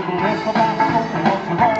Baby, let's go back home.